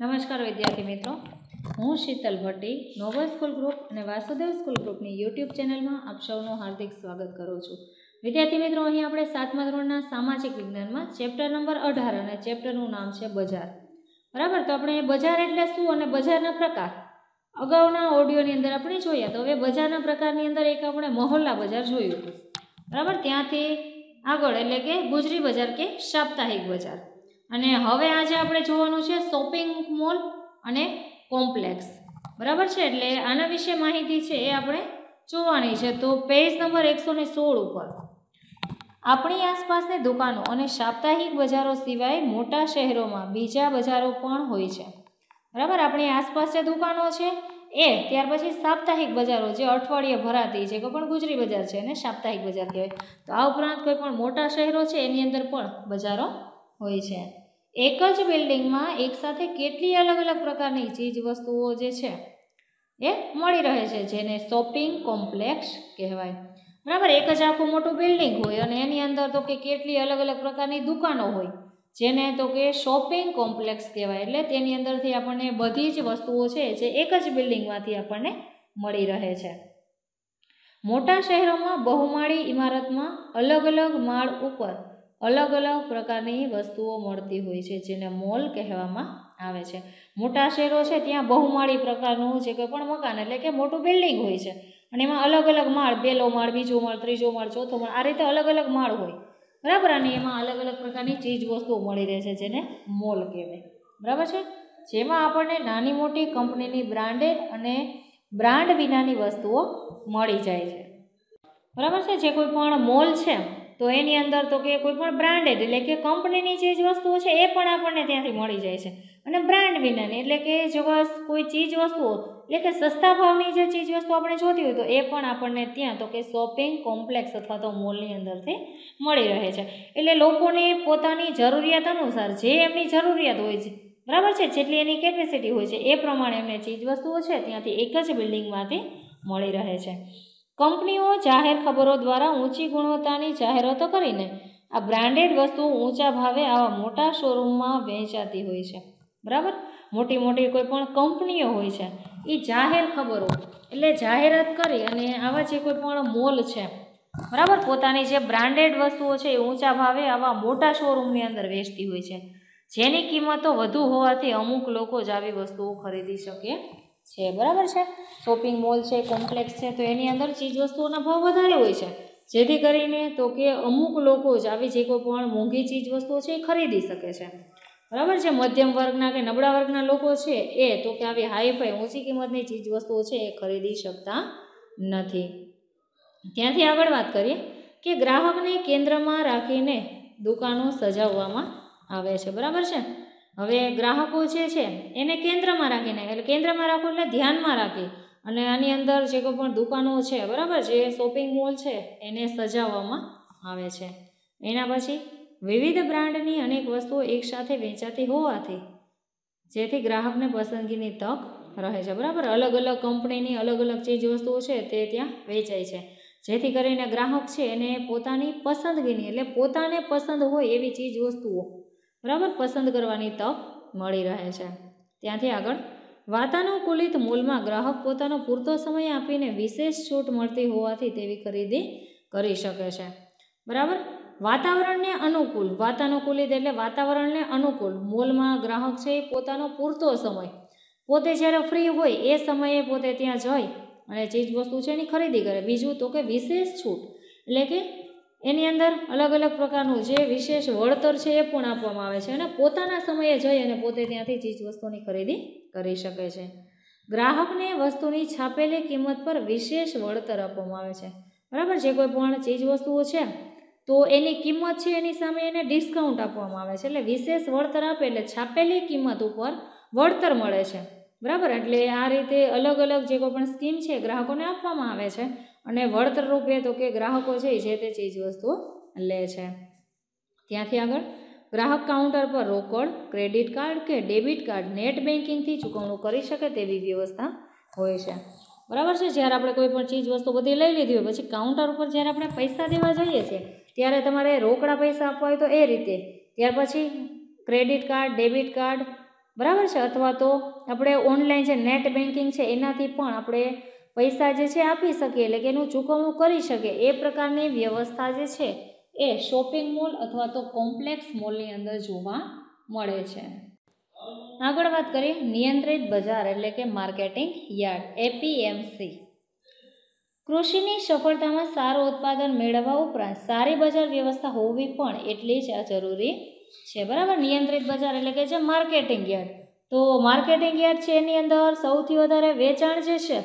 નમસ્કાર વિદ્યાર્થી મિત્રો. હું Sheetal Bhatti, noble school group અને વાસુદેવ સ્કૂલ ગ્રુપની યુટ્યુબ ચેનલમાં આપ સૌનું હાર્દિક સ્વાગત કરું છું. વિદ્યાર્થી મિત્રો, અહીં આપણે સાતમા ધોરણના સામાજિક વિજ્ઞાનમાં ચેપ્ટર નંબર અઢાર અને ચેપ્ટરનું નામ છે બજાર. બરાબર? તો આપણે બજાર એટલે શું અને બજારના પ્રકાર? અગાઉના ઓડિયોની અંદર આપણે જોઈએ તો હવે બજારના પ્રકારની અંદર એક આપણે મહોલ્લા બજાર જોયું હતું. બરાબર? ત્યાંથી આગળ એટલે કે ગુજરી બજાર કે સાપ્તાહિક બજાર. અને હવે આજે આપણે જોવાનું છે શોપિંગ મોલ અને કોમ્પ્લેક્સ. બરાબર છે? એટલે આના વિશે માહિતી છે એ આપણે જોવાની છે. તો પેજ નંબર એકસો ને સોળ ઉપર. આપણી આસપાસની દુકાનો અને સાપ્તાહિક બજારો સિવાય મોટા શહેરોમાં બીજા બજારો પણ હોય છે. બરાબર? આપણી આસપાસ જે દુકાનો છે એ ત્યાર પછી સાપ્તાહિક બજારો જે અઠવાડિયે ભરાતી છે કોઈ પણ ગુજરી બજાર છે એને સાપ્તાહિક બજાર કહેવાય. તો આ ઉપરાંત કોઈ પણ મોટા શહેરો છે એની અંદર પણ બજારો હોય છે. એક જ બિલ્ડિંગમાં એકસાથે કેટલી અલગ અલગ પ્રકારની ચીજ વસ્તુઓ જે છે એ મળી રહે છે, જેને શોપિંગ કોમ્પ્લેક્સ કહેવાય. બરાબર, એક જ આખું મોટું બિલ્ડિંગ હોય અને એની અંદર તો કે કેટલી અલગ અલગ પ્રકારની દુકાનો હોય, જેને તો કે શોપિંગ કોમ્પ્લેક્સ કહેવાય. એટલે તેની અંદરથી આપણને બધી જ વસ્તુઓ છે જે એક જ બિલ્ડિંગમાંથી આપણને મળી રહે છે. મોટા શહેરોમાં બહુમાળી ઇમારતમાં અલગ અલગ માળ ઉપર અલગ અલગ પ્રકારની વસ્તુઓ મળતી હોય છે, જેને મોલ કહેવામાં આવે છે. મોટા શહેરો છે, ત્યાં બહુમાળી પ્રકારનું જે કોઈ પણ મકાન, એટલે કે મોટું બિલ્ડિંગ હોય છે. અને એમાં અલગ અલગ માળ પહેલો માળ, બીજો માળ, ત્રીજો માળ, ચોથો માળ, આ રીતે અલગ અલગ માળ હોય. બરાબર? અને એમાં અલગ અલગ પ્રકારની ચીજ વસ્તુઓ મળી રહે છે, જેને મોલ કહેવાય. બરાબર છે? જેમાં આપણને નાની મોટી કંપનીની બ્રાન્ડેડ અને બ્રાન્ડ વિનાની વસ્તુઓ મળી જાય છે. બરાબર છે? જે કોઈ પણ મોલ છે તો એની અંદર તો કે કોઈ પણ બ્રાન્ડેડ એટલે કે કંપનીની ચીજ વસ્તુઓ છે એ પણ આપણને ત્યાંથી મળી જાય છે. અને બ્રાન્ડ વિનાની એટલે કે જો કોઈ ચીજ વસ્તુઓ, એટલે કે સસ્તા ભાવની જે ચીજ વસ્તુ આપણે જોતી હોય તો એ પણ આપણને ત્યાં તો કે શોપિંગ કોમ્પ્લેક્સ અથવા તો મોલની અંદરથી મળી રહે છે. એટલે લોકોને પોતાની જરૂરિયાત અનુસાર જે એમની જરૂરિયાત હોય છે, બરાબર છે? જેટલી એની કેપેસિટી હોય છે, એ પ્રમાણે એમને ચીજ વસ્તુઓ છે, ત્યાંથી એક જ બિલ્ડિંગમાંથી મળી રહે છે. કંપનીઓ જાહેર ખબરો દ્વારા ઊંચી ગુણવત્તાની જાહેરાતો કરીને આ બ્રાન્ડેડ વસ્તુઓ ઊંચા ભાવે આવા મોટા શોરૂમમાં વેચાતી હોય છે. બરાબર? મોટી મોટી કોઈ પણ કંપનીઓ હોય છે એ જાહેર ખબરો એટલે જાહેરાત કરી અને આવા જે કોઈ પણ મોલ છે, બરાબર? પોતાની જે બ્રાન્ડેડ વસ્તુઓ છે, એ ઊંચા ભાવે આવા મોટા શોરૂમની અંદર વેચતી હોય છે. જેની કિંમતો વધુ હોવાથી અમુક લોકો જ આવી વસ્તુઓ ખરીદી શકે છે, બરાબર છે? શોપિંગ મોલ છે કોમ્પ્લેક્સ છે, તો એની અંદર ચીજ વસ્તુઓના ભાવ વધારે હોય છે. જેથી કરીને તો કે અમુક લોકો જ આવી જે કોઈ પણ મોંઘી ચીજ વસ્તુઓ છે એ ખરીદી શકે છે. બરાબર છે? મધ્યમ વર્ગના કે નબળા વર્ગના લોકો છે એ તો કે આવી હાઈફાઈ ઊંચી કિંમતની ચીજ વસ્તુઓ છે એ ખરીદી શકતા નથી. ત્યાંથી આગળ વાત કરીએ કે ગ્રાહકને કેન્દ્રમાં રાખીને દુકાનો સજાવવામાં આવે છે. બરાબર છે? હવે ગ્રાહકો જે છે, એને કેન્દ્રમાં રાખીને એટલે કેન્દ્રમાં રાખો એટલે ધ્યાનમાં રાખી. અને આની અંદર જે કોઈ પણ દુકાનો છે, બરાબર, જે શોપિંગ મોલ છે, એને સજાવવામાં આવે છે. એના પછી વિવિધ બ્રાન્ડની અનેક વસ્તુઓ એકસાથે વેચાતી હોવાથી જેથી ગ્રાહકને પસંદગીની તક રહે છે. બરાબર અલગ અલગ કંપનીની અલગ અલગ ચીજ વસ્તુઓ છે, તે ત્યાં વેચાય છે. જેથી કરીને ગ્રાહક છે, એને પોતાની પસંદગીની, એટલે પોતાને પસંદ હોય એવી ચીજ વસ્તુઓ બરાબર? પસંદ કરવાની તક મળી રહે છે. ત્યાંથી આગળ. વાતાનુકૂલિત મૂલમાં ગ્રાહક પોતાનો પૂરતો સમય આપીને વિશેષ છૂટ મળતી હોવાથી તેવી ખરીદી કરી શકે છે. બરાબર? વાતાવરણને અનુકૂળ. વાતાનુકૂલિત એટલે વાતાવરણને અનુકૂળ. મોલમાં ગ્રાહક છે પોતાનો પૂરતો સમય. પોતે જ્યારે ફ્રી હોય એ સમયે પોતે ત્યાં જઈ અને ચીજ વસ્તુ છે એની ખરીદી કરે. બીજું તો કે વિશેષ છૂટ. એટલે કે એની અંદર અલગ અલગ પ્રકારનું જે વિશેષ વળતર છે એ પણ આપવામાં આવે છે અને પોતાના સમયે જઈ અને પોતે ત્યાંથી ચીજ વસ્તુની ખરીદી કરી શકે છે. ગ્રાહકને વસ્તુની છાપેલી કિંમત પર વિશેષ વળતર આપવામાં આવે છે. બરાબર? જે કોઈ પણ ચીજ વસ્તુઓ છે, તો એની કિંમત છે એની સામે એને ડિસ્કાઉન્ટ આપવામાં આવે છે. એટલે વિશેષ વળતર આપે એટલે છાપેલી કિંમત ઉપર વળતર મળે છે. બરાબર? એટલે આ રીતે અલગ અલગ જે કોઈ પણ સ્કીમ છે ગ્રાહકોને આપવામાં આવે છે. અને વળતર રૂપે તો કે ગ્રાહકો છે જે તે ચીજ વસ્તુઓ લે છે. ત્યાંથી આગળ, ગ્રાહક કાઉન્ટર પર રોકડ, ક્રેડિટ કાર્ડ કે ડેબિટ કાર્ડ નેટ બેન્કિંગથી ચૂકવણું કરી શકે તેવી વ્યવસ્થા હોય છે. બરાબર છે? જ્યારે આપણે કોઈ પણ ચીજ વસ્તુ બધી લઈ લીધી હોય, પછી કાઉન્ટર ઉપર જ્યારે આપણે પૈસા દેવા જઈએ છીએ, ત્યારે તમારે રોકડા પૈસા આપવા હોય તો એ રીતે. ત્યાર પછી ક્રેડિટ કાર્ડ, ડેબિટ કાર્ડ, બરાબર છે? અથવા તો આપણે ઓનલાઈન જે નેટ બેન્કિંગ છે, એનાથી પણ આપણે પૈસા જે છે આપી શકીએ એટલે કે એનું ચૂકવણું કરી શકે એ પ્રકારની વ્યવસ્થા જે છે એ શોપિંગ મોલ અથવા તો કોમ્પ્લેક્સ મોલની અંદર જોવા મળે છે. આગળ વાત કરીએ નિયંત્રિત બજાર એટલે કે માર્કેટિંગ યાર્ડ એપીએમસી કૃષિની સફળતામાં સારું ઉત્પાદન મેળવવા ઉપરાંત સારી બજાર વ્યવસ્થા હોવી પણ એટલી જ જરૂરી છે. બરાબર? નિયંત્રિત બજાર એટલે કે છે માર્કેટિંગ યાર્ડ. તો માર્કેટિંગ યાર્ડ છે એની અંદર સૌથી વધારે વેચાણ જે છે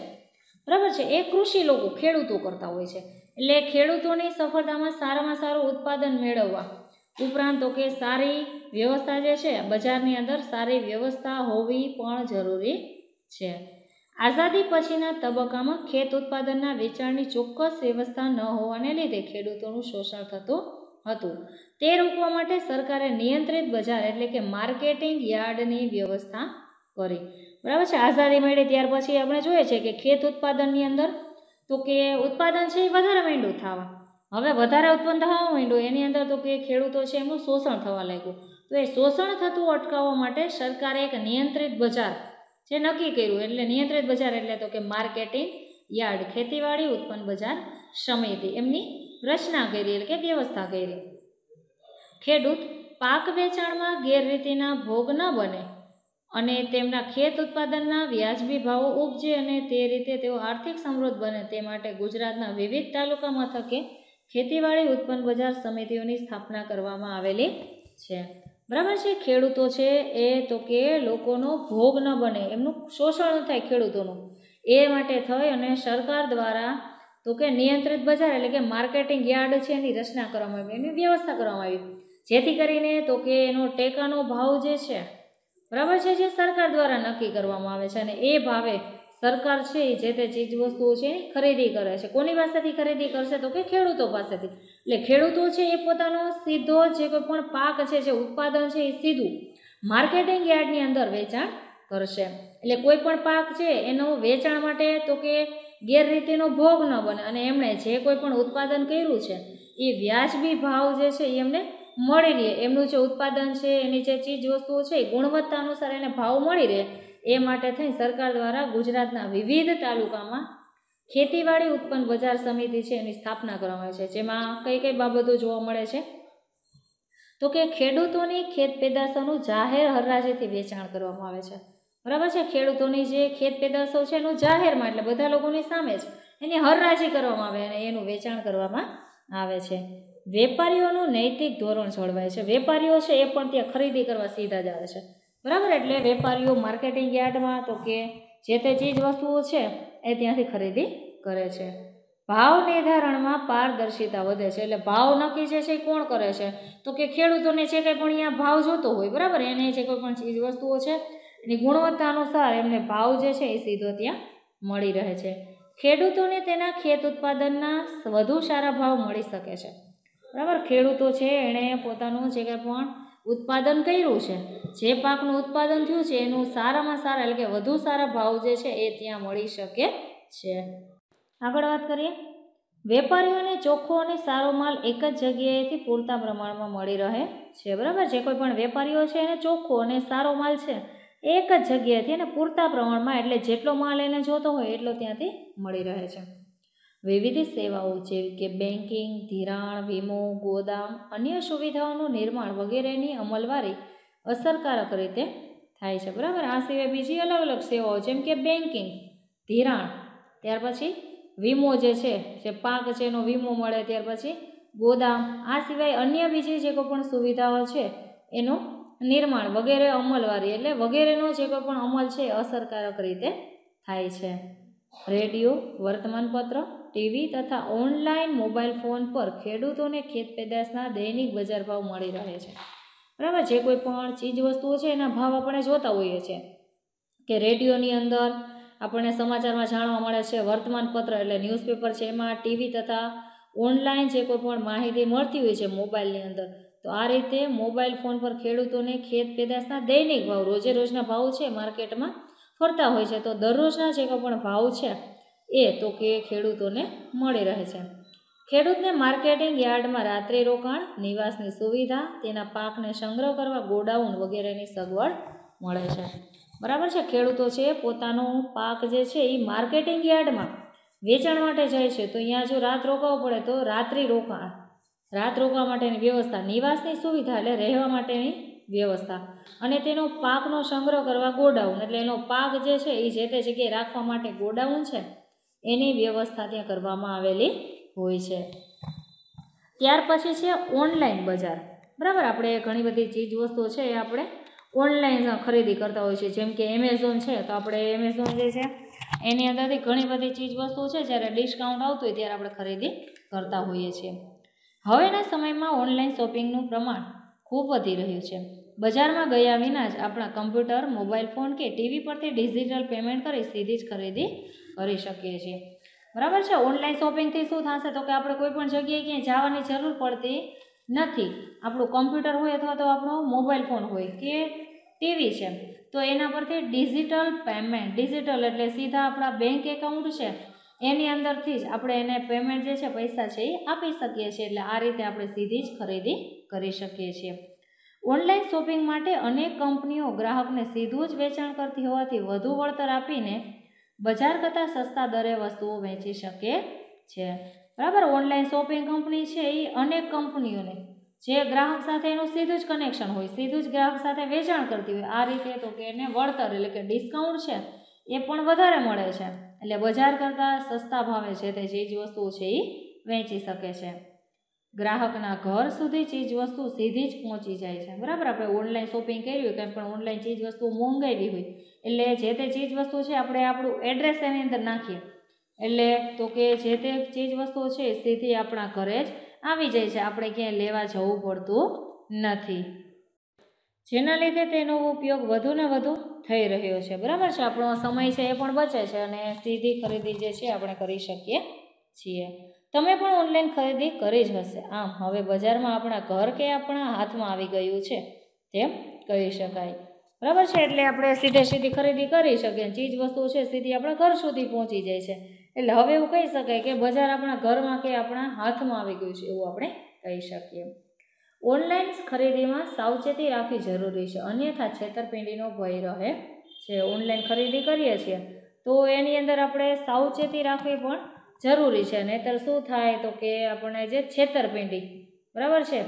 બરાબર છે? એ કૃષિ લોકો ખેડૂતો કરતા હોય છે. એટલે ખેડૂતોની સફળતામાં સારામાં સારું ઉત્પાદન મેળવવા ઉપરાંત તો કે સારી વ્યવસ્થા જે છે, બજારની અંદર સારી વ્યવસ્થા હોવી પણ જરૂરી છે. આઝાદી પછીના તબક્કામાં ખેત ઉત્પાદનના વેચાણની ચોક્કસ વ્યવસ્થા ન હોવાને લીધે ખેડૂતોનું શોષણ થતું હતું. તે રોકવા માટે સરકારે નિયંત્રિત બજાર એટલે કે માર્કેટિંગ યાર્ડની વ્યવસ્થા કરી. બરાબર છે? આઝાદી મળી ત્યાર પછી આપણે જોઈએ છે કે ખેત ઉત્પાદનની અંદર તો કે ઉત્પાદન છે એ વધારે માંડ્યું થવા. હવે વધારે ઉત્પન્ન થવા માંડ્યું. એની અંદર તો કે ખેડૂતો છે એમનું શોષણ થવા લાગ્યું. તો એ શોષણ થતું અટકાવવા માટે સરકારે એક નિયંત્રિત બજાર જે નક્કી કર્યું. એટલે નિયંત્રિત બજાર એટલે તો કે માર્કેટિંગ યાર્ડ, ખેતીવાડી, ઉત્પન્ન બજાર સમિતિ. એમની રચના કરી એટલે કે વ્યવસ્થા કરી. ખેડૂત પાક વેચાણમાં ગેરરીતિના ભોગ ન બને. અને તેમના ખેત ઉત્પાદનના વ્યાજબી ભાવો ઉપજે અને તે રીતે તેઓ આર્થિક સમૃદ્ધ બને તે માટે ગુજરાતના વિવિધ તાલુકા મથકે ખેતીવાડી ઉત્પન્ન બજાર સમિતિઓની સ્થાપના કરવામાં આવેલી છે. બરાબર છે? ખેડૂતો છે એ તો કે લોકોનો ભોગ ન બને, એમનું શોષણ થાય ખેડૂતોનું. એ માટે થઈ અને સરકાર દ્વારા તો કે નિયંત્રિત બજાર એટલે કે માર્કેટિંગ યાર્ડ છે એની રચના કરવામાં આવી, એની વ્યવસ્થા કરવામાં આવી. જેથી કરીને તો કે એનો ટેકાનો ભાવ જે છે બરાબર છે જે સરકાર દ્વારા નક્કી કરવામાં આવે છે અને એ ભાવે સરકાર છે જે તે ચીજ વસ્તુઓ છે ખરીદી કરે છે. કોની પાસેથી ખરીદી કરશે તો કે ખેડૂતો પાસેથી? એટલે ખેડૂતો છે એ પોતાનો સીધો જે કોઈ પણ પાક છે, જે ઉત્પાદન છે એ સીધું માર્કેટિંગ યાર્ડની અંદર વેચાણ કરશે. એટલે કોઈ પણ પાક છે એનો વેચાણ માટે તો કે ગેરરીતિનો ભોગ ન બને અને એમણે જે કોઈ પણ ઉત્પાદન કર્યું છે એ વ્યાજબી ભાવ જે છે એ એમને મળી રહે એમનું જે ઉત્પાદન છે, એની જે ચીજ વસ્તુઓ છે ગુણવત્તા અનુસાર એને ભાવ મળી રહે. એ માટે થઈ સરકાર દ્વારા ગુજરાતના વિવિધ તાલુકામાં ખેતીવાડી ઉત્પન્ન બજાર સમિતિ છે, એની સ્થાપના કરવામાં આવે છે. જેમાં કઈ કઈ બાબતો જોવા મળે છે? તો કે ખેડૂતોની ખેત પેદાશોનું જાહેર હરરાજેથી વેચાણ કરવામાં આવે છે. બરાબર છે? ખેડૂતોની જે ખેત પેદાશો છે, એનું જાહેરમાં એટલે બધા લોકોની સામે જ એની હરરાજી કરવામાં આવે અને એનું વેચાણ કરવામાં આવે છે. વેપારીઓનું નૈતિક ધોરણ જળવાય છે. વેપારીઓ છે એ પણ ત્યાં ખરીદી કરવા સીધા જ આવે છે. બરાબર? એટલે વેપારીઓ માર્કેટિંગ યાર્ડમાં તો કે જે તે ચીજ વસ્તુઓ છે એ ત્યાંથી ખરીદી કરે છે. ભાવ નિર્ધારણમાં પારદર્શિતા વધે છે. એટલે ભાવ નક્કી જે છે એ કોણ કરે છે? તો કે ખેડૂતોને જે કંઈ પણ અહીંયા ભાવ જોતો હોય, બરાબર? એને જે કોઈ પણ ચીજ વસ્તુઓ છે, એની ગુણવત્તા અનુસાર એમને ભાવ જે છે એ સીધો ત્યાં મળી રહે છે. ખેડૂતોને તેના ખેત ઉત્પાદનના વધુ સારા ભાવ મળી શકે છે. બરાબર? ખેડૂતો છે, એણે પોતાનું જે કંઈ પણ ઉત્પાદન કર્યું છે, જે પાકનું ઉત્પાદન થયું છે, એનું સારામાં સારા, એટલે કે વધુ સારા ભાવ જે છે, એ ત્યાં મળી શકે છે. આગળ વાત કરીએ. વેપારીઓને ચોખ્ખો અને સારો માલ એક જ જગ્યાએથી પૂરતા પ્રમાણમાં મળી રહે છે, બરાબર? જે કોઈ પણ વેપારીઓ છે, એને ચોખ્ખો અને સારો માલ છે, એક જ જગ્યાએથી અને પૂરતા પ્રમાણમાં, એટલે જેટલો માલ એને જોતો હોય, એટલો ત્યાંથી મળી રહે છે. વિવિધ સેવાઓ જેવી કે બેન્કિંગ ધિરાણ, વીમો, ગોદામ, અન્ય સુવિધાઓનું નિર્માણ વગેરેની અમલવારી અસરકારક રીતે થાય છે. બરાબર? આ સિવાય બીજી અલગ અલગ સેવાઓ જેમ કે બેન્કિંગ ધિરાણ, ત્યાર પછી વીમો જે છે, જે પાક છે એનો વીમો મળે ત્યાર પછી ગોદામ, આ સિવાય અન્ય બીજી જે કોઈ પણ સુવિધાઓ છે, એનું નિર્માણ વગેરે અમલવારી એટલે વગેરેનો જે કોઈ પણ અમલ છે અસરકારક રીતે થાય છે. રેડિયો, વર્તમાનપત્ર, ટીવી તથા ઓનલાઈન મોબાઈલ ફોન પર ખેડૂતોને ખેત પેદાશના દૈનિક બજાર ભાવ મળી રહે છે. બરાબર? જે કોઈ પણ ચીજ વસ્તુઓ છે, એના ભાવ આપણે જોતા હોઈએ છીએ. કે રેડિયોની અંદર આપણને સમાચારમાં જાણવા મળે છે, વર્તમાનપત્ર એટલે ન્યૂઝપેપર છે, એમાં ટીવી તથા ઓનલાઈન જે કોઈ પણ માહિતી મળતી હોય છે મોબાઈલની અંદર, તો આ રીતે મોબાઈલ ફોન પર ખેડૂતોને ખેત પેદાશના દૈનિક ભાવ, રોજે રોજના ભાવ છે માર્કેટમાં ફરતા હોય છે, તો દરરોજના જે પણ ભાવ છે, એ તો કે ખેડૂતોને મળી રહે છે. ખેડૂતને માર્કેટિંગ યાર્ડમાં રાત્રિ રોકાણ, નિવાસની સુવિધા, તેના પાકને સંગ્રહ કરવા, ગોડાઉન વગેરેની સગવડ મળે છે. બરાબર છે? ખેડૂતો છે, પોતાનો પાક જે છે એ માર્કેટિંગ યાર્ડમાં વેચાણ માટે જાય છે. તો અહીંયા જો રાત રોકાવું પડે, તો રાત્રિ રોકાણ, રાત રોકાવા માટેની વ્યવસ્થા, નિવાસની સુવિધા એટલે રહેવા માટેની વ્યવસ્થા. અને તેનો પાકનો સંગ્રહ કરવા ગોડાઉન, એટલે એનો પાક જે છે એ જે તે જગ્યાએ રાખવા માટે ગોડાઉન છે, એની વ્યવસ્થા ત્યાં કરવામાં આવેલી હોય છે. ત્યાર પછી છે ઓનલાઈન બજાર. બરાબર? આપણે ઘણી બધી ચીજ વસ્તુઓ છે એ આપણે ઓનલાઈન ખરીદી કરતા હોઈએ છીએ. જેમ કે એમેઝોન છે, તો આપણે એમેઝોન જે છે, એની અંદરથી ઘણી બધી ચીજ વસ્તુઓ છે, જ્યારે ડિસ્કાઉન્ટ આવતું હોય ત્યારે આપણે ખરીદી કરતા હોઈએ છીએ. હવેના સમયમાં ઓનલાઈન શોપિંગનું પ્રમાણ ખૂબ વધી રહ્યું છે. બજારમાં ગયા વિના જ આપણા કમ્પ્યુટર, મોબાઈલ ફોન કે ટીવી પરથી ડિજિટલ પેમેન્ટ કરી સીધી જ ખરીદી કરી શકીએ છીએ. બરાબર છે? ઓનલાઈન શોપિંગથી શું થશે? તો કે આપણે કોઈ પણ જગ્યાએ ક્યાંય જવાની જરૂર પડતી નથી. આપણું કમ્પ્યુટર હોય અથવા તો આપણો મોબાઈલ ફોન હોય કે ટીવી છે. તો એના પરથી ડિજિટલ પેમેન્ટ, ડિજિટલ એટલે સીધા આપણા બેંક એકાઉન્ટ છે. એની અંદરથી જ આપણે એને પેમેન્ટ જે છે પૈસા છે એ આપી શકીએ છીએ. એટલે આ રીતે આપણે સીધી જ ખરીદી કરી શકીએ છીએ. ઓનલાઈન શોપિંગ માટે અનેક કંપનીઓ ગ્રાહકને સીધું જ વેચાણ કરતી હોવાથી વધુ વળતર આપીને બજાર કરતાં સસ્તા દરે વસ્તુઓ વેચી શકે છે. બરાબર? ઓનલાઈન શોપિંગ કંપની છે એ અનેક કંપનીઓને જે ગ્રાહક સાથે એનું સીધું જ કનેક્શન હોય, સીધું જ ગ્રાહક સાથે વેચાણ કરતી હોય, આ રીતે તો કે એને વળતર એટલે કે ડિસ્કાઉન્ટ છે એ પણ વધારે મળે છે. એટલે બજાર કરતાં સસ્તા ભાવે છે તે ચીજ વસ્તુઓ છે એ વેચી શકે છે. ગ્રાહકના ઘર સુધી ચીજ વસ્તુ સીધી જ પહોંચી જાય છે. બરાબર? આપણે ઓનલાઈન શોપિંગ કર્યું હોય કંઈ પણ ઓનલાઈન ચીજ વસ્તુ મંગાવી હોય. એટલે જે તે ચીજ વસ્તુ છે આપણે આપણું એડ્રેસ એની અંદર નાખીએ. એટલે તો કે જે તે ચીજ વસ્તુઓ છે સીધી આપણા ઘરે જ આવી જાય છે. આપણે ક્યાંય લેવા જવું પડતું નથી. જેના લીધે તેનો ઉપયોગ વધુ ને વધુ થઈ રહ્યો છે. બરાબર છે? આપણો સમય છે એ પણ બચે છે અને સીધી ખરીદી જે છે આપણે કરી શકીએ છીએ. તમે પણ ઓનલાઈન ખરીદી કરી જ હશે. આમ, હવે બજારમાં આપણા ઘર કે આપણા હાથમાં આવી ગયું છે તેમ કહી શકાય. બરાબર છે? એટલે આપણે સીધે સીધી ખરીદી કરી શકીએ. ચીજ વસ્તુ છે સીધી આપણા ઘર સુધી પહોંચી જાય છે. એટલે હવે એવું કહી શકાય કે બજાર આપણા ઘરમાં કે આપણા હાથમાં આવી ગયું છે એવું આપણે કહી શકીએ. ઓનલાઈન ખરીદીમાં સાવચેતી રાખવી જરૂરી છે. અન્યથા છેતરપિંડીનો ભય રહે છે. ઓનલાઈન ખરીદી કરીએ છીએ તો એની અંદર આપણે સાવચેતી રાખવી પણ જરૂરી છે. નહીંતર શું થાય તો કે આપણને જે છેતરપિંડી, બરાબર છે?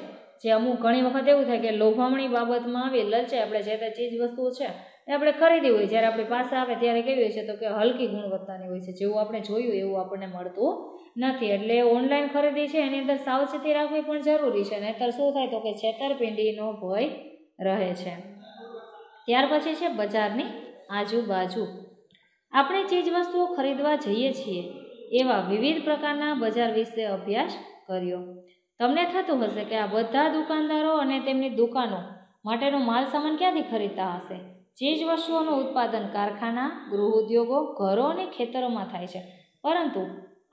જે અમુક ઘણી વખત એવું થાય કે લોભામણી બાબતમાં આવી લલચે આપણે જે તે ચીજ વસ્તુઓ છે આપણે ખરીદી હોય, જ્યારે આપણી પાસે આવે ત્યારે કેવી હોય છે તો કે હલકી ગુણવત્તાની હોય છે. જેવું આપણે જોયું, એવું આપણને મળતું નથી. એટલે ઓનલાઈન ખરીદી છે, એની અંદર સાવચેતી રાખવી પણ જરૂરી છે. નહીંતર શું થાય તો કે છેતરપિંડીનો ભય રહે છે. ત્યાર પછી છે બજારની આજુબાજુ. આપણે ચીજ વસ્તુઓ ખરીદવા જઈએ છીએ, એવા વિવિધ પ્રકારના બજાર વિશે અભ્યાસ કર્યો. તમને થતું હશે કે આ બધા દુકાનદારો અને તેમની દુકાનો માટેનો માલ સામાન ક્યાંથી ખરીદતા હશે? ચીજ વસ્તુઓનું ઉત્પાદન કારખાના ગૃહ ઉદ્યોગો ઘરો અને ખેતરોમાં થાય છે. પરંતુ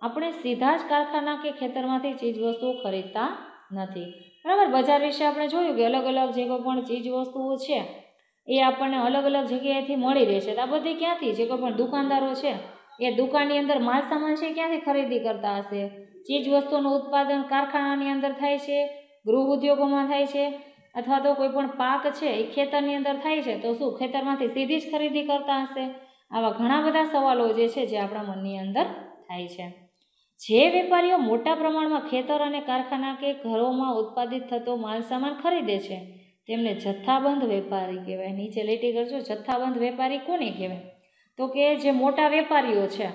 આપણે સીધા જ કારખાના કે ખેતરમાંથી ચીજવસ્તુઓ ખરીદતા નથી. બરાબર? બજાર વિશે આપણે જોયું કે અલગ અલગ જે કોઈ પણ ચીજ વસ્તુઓ છે. એ આપણને અલગ અલગ જગ્યાએથી મળી રહેશે. આ બધી ક્યાંથી? જે કોઈ પણ દુકાનદારો છે, એ દુકાનની અંદર માલ સામાન છે ક્યાંથી ખરીદી કરતા હશે? ચીજવસ્તુઓનું ઉત્પાદન કારખાનાની અંદર થાય છે ગૃહ ઉદ્યોગોમાં થાય છે. અથવા તો કોઈ પણ પાક છે, એ ખેતરની અંદર થાય છે, તો શું ખેતરમાંથી સીધી જ ખરીદી કરતા હશે? આવા ઘણા બધા સવાલો જે છે, જે આપણા મનની અંદર થાય છે. જે વેપારીઓ મોટા પ્રમાણમાં ખેતર અને કારખાના કે ઘરોમાં ઉત્પાદિત થતો માલસામાન ખરીદે છે, તેમને જથ્થાબંધ વેપારી કહેવાય. નીચે લીટી કરજો, જથ્થાબંધ વેપારી કોને કહેવાય? તો કે જે મોટા વેપારીઓ છે,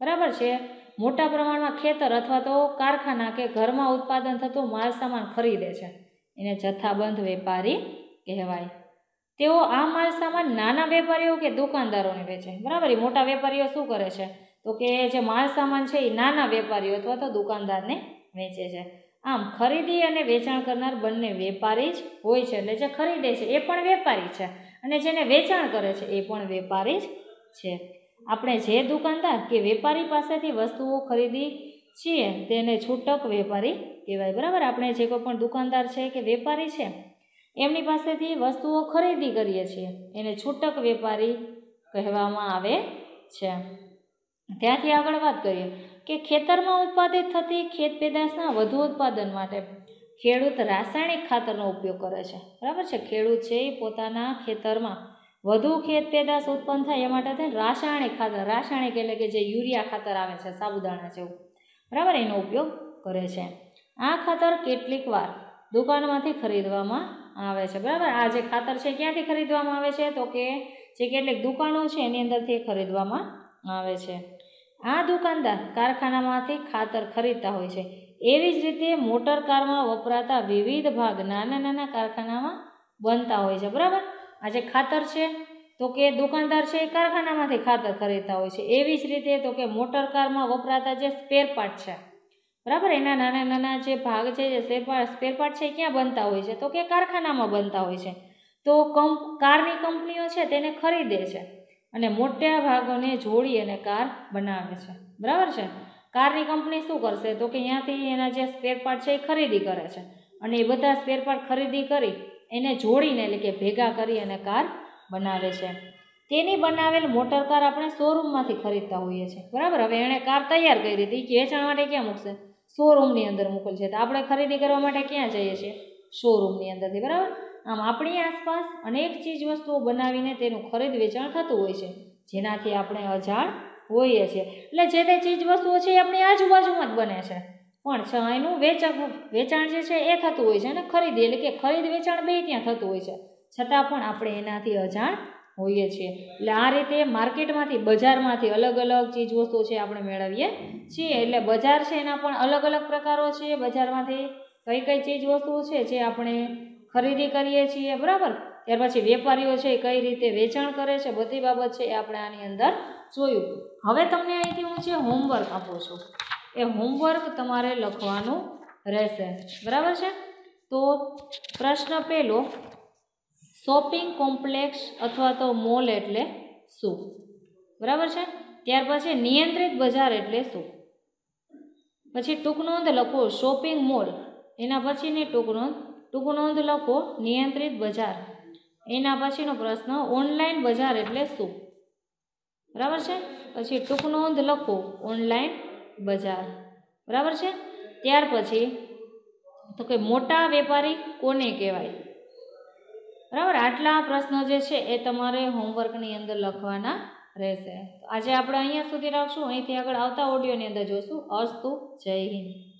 બરાબર છે? મોટા પ્રમાણમાં ખેતર અથવા તો કારખાના કે ઘરમાં ઉત્પાદન થતું માલસામાન ખરીદે છે. એને જથ્થાબંધ વેપારી કહેવાય. તેઓ આ માલસામાન નાના વેપારીઓ કે દુકાનદારોને વેચે બરાબર? એ મોટા વેપારીઓ શું કરે છે? તો કે જે માલસામાન છે એ નાના વેપારીઓ અથવા તો દુકાનદારને વેચે છે. આમ ખરીદી અને વેચાણ કરનાર બંને વેપારી જ હોય છે. એટલે જે ખરીદે છે એ પણ વેપારી છે અને જેને વેચાણ કરે છે એ પણ વેપારી જ છે. આપણે જે દુકાનદાર કે વેપારી પાસેથી વસ્તુઓ ખરીદી છીએ, તેને છૂટક વેપારી કહેવાય. બરાબર? આપણે જે કોઈ પણ દુકાનદાર છે કે વેપારી છે, એમની પાસેથી વસ્તુઓ ખરીદી કરીએ છીએ. એને છૂટક વેપારી કહેવામાં આવે છે. ત્યાંથી આગળ વાત કરીએ કે ખેતરમાં ઉત્પાદિત થતી ખેત પેદાશના વધુ ઉત્પાદન માટે ખેડૂત રાસાયણિક ખાતરનો ઉપયોગ કરે છે. બરાબર છે? ખેડૂત છે એ પોતાના ખેતરમાં વધુ ખેત પેદાશ ઉત્પન્ન થાય એ માટે રાસાયણિક ખાતર, રાસાયણિક એટલે કે જે યુરિયા ખાતર આવે છે, સાબુદાણા જેવું. બરાબર? એનો ઉપયોગ કરે છે. આ ખાતર કેટલીક વાર દુકાનમાંથી ખરીદવામાં આવે છે. બરાબર? આ જે ખાતર છે ક્યાંથી ખરીદવામાં આવે છે? તો કે જે કેટલીક દુકાનો છે એની અંદરથી ખરીદવામાં આવે છે. આ દુકાનદાર કારખાનામાંથી ખાતર ખરીદતા હોય છે. એવી જ રીતે મોટર કારમાં વપરાતા વિવિધ ભાગ નાના નાના કારખાનામાં બનતા હોય છે. બરાબર? આ જે ખાતર છે તો કે દુકાનદાર છે એ કારખાનામાંથી ખાતર ખરીદતા હોય છે. એવી જ રીતે તો કે મોટર કારમાં વપરાતા જે સ્પેર પાર્ટ છે, બરાબર? એના નાના નાના જે ભાગ છે, જે સ્પેર પાર્ટ છે એ ક્યાં બનતા હોય છે? તો કે કારખાનામાં બનતા હોય છે. તો કંપ, કારની કંપનીઓ છે તેને ખરીદે છે અને મોટા ભાગોને જોડી અને કાર બનાવે છે. બરાબર છે? કારની કંપની શું કરશે? તો કે અહીંયાથી એના જે સ્પેર પાર્ટ છે એ ખરીદી કરે છે અને એ બધા સ્પેર પાર્ટ ખરીદી કરી એને જોડીને એટલે કે ભેગા કરી અને કાર બનાવે છે. તેની બનાવેલ મોટર કાર આપણે શોરૂમમાંથી ખરીદતા હોઈએ છીએ. બરાબર? હવે એણે કાર તૈયાર કરી હતી કે વેચાણ માટે ક્યાં મૂકશે? શોરૂમની અંદર મૂકેલ છે. તો આપણે ખરીદી કરવા માટે ક્યાં જઈએ છીએ? શોરૂમની અંદરથી. બરાબર? આમ આપણી આસપાસ અનેક ચીજ વસ્તુઓ બનાવીને તેનું ખરીદ વેચાણ થતું હોય છે. જેનાથી આપણે અજાણ હોઈએ છીએ. એટલે જે તે ચીજ વસ્તુઓ છે એ આપણી આજુબાજુમાં જ બને છે. પણ છ એનું વેચાણ વેચાણ જે છે એ થતું હોય છે અને ખરીદી એટલે કે ખરીદ વેચાણ બે ત્યાં થતું હોય છે. છતાં પણ આપણે એનાથી અજાણ હોઈએ છીએ. એટલે આ રીતે માર્કેટમાંથી, બજારમાંથી અલગ અલગ ચીજ વસ્તુઓ છે આપણે મેળવીએ છીએ. એટલે બજાર છે એના પણ અલગ અલગ પ્રકારો છે. બજારમાંથી કઈ કઈ ચીજ વસ્તુઓ છે જે આપણે ખરીદી કરીએ છીએ, બરાબર? ત્યાર પછી વેપારીઓ છે કઈ રીતે વેચાણ કરે છે, બધી બાબત છે એ આપણે આની અંદર જોયું. હવે તમને અહીંથી હું છે હોમવર્ક આપું છું, એ હોમવર્ક તમારે લખવાનું રહેશે. બરાબર છે? તો પ્રશ્ન પહેલો શોપિંગ કોમ્પ્લેક્સ અથવા તો મોલ એટલે શું? બરાબર છે? ત્યાર પછી નિયંત્રિત બજાર એટલે શું? પછી ટૂંક નોંધ લખો શોપિંગ મોલ. એના પછીની ટૂંક નોંધ. ટૂંક નોંધ લખો નિયંત્રિત બજાર. એના પછીનો પ્રશ્ન ઓનલાઈન બજાર એટલે શું? બરાબર છે? પછી ટૂંક નોંધ લખો ઓનલાઈન બજાર. બરાબર છે? ત્યાર પછી તો કે મોટા વેપારી કોને કહેવાય? બરાબર? આટલા પ્રશ્નો જે છે એ તમારે હોમવર્કની અંદર લખવાના રહેશે. આજે આપણે અહીંયા સુધી રાખશું. અહીંથી આગળ આવતા ઓડિયોની અંદર જોઈશું અસ્તુ, જય હિન્દ.